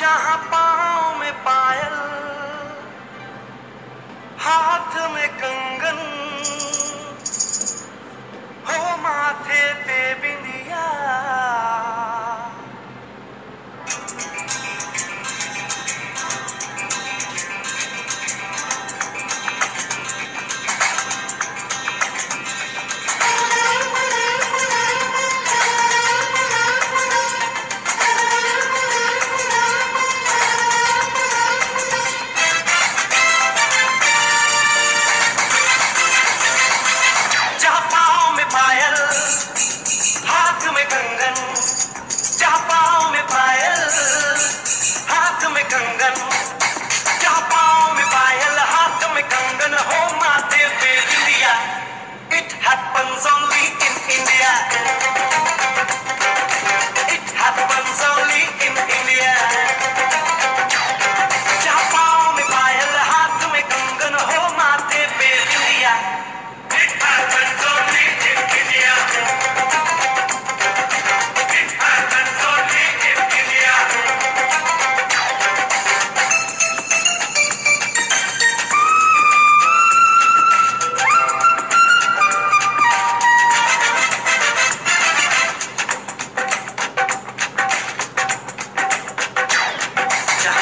जहाँ पाँव में पायल हाथ में कंगन। में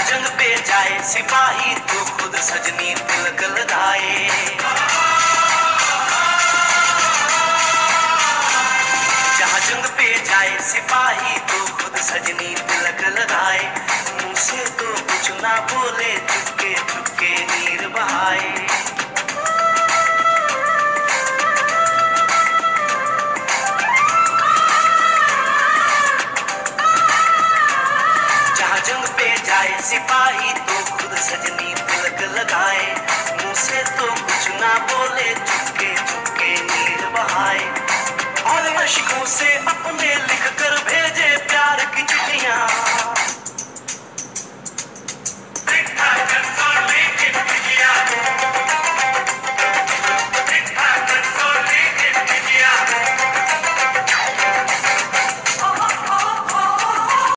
जंग पे जाए, सिपाही तो खुद सजनी तिलक लगाए जहाँ जंग पे जाए, सिपाही तो खुद सजनी तिलक लगाए मुँह से तो कुछ ना बोले चुपके चुपके जाए सिपाही तो खुद सजनी तिलक लगाए। मुँह से तो कुछ ना बोले चुपके चुपके नीर बहाए। और मशकों से